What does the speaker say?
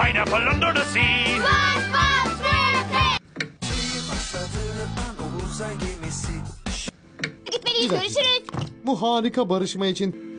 pineapple under the sea. Görüşürüz. Bu harika barışma için